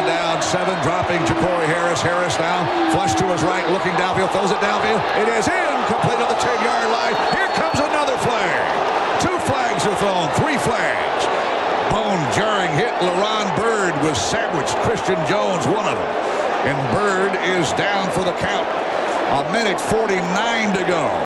Second down, seven, dropping Jacory Harris. Harris now flush to his right, looking downfield, throws it downfield. It is incomplete on the 10-yard line. Here comes another flag. Two flags are thrown, three flags. Bone jarring hit. LaRon Byrd was sandwiched. Christian Jones, one of them. And Byrd is down for the count. A minute 49 to go.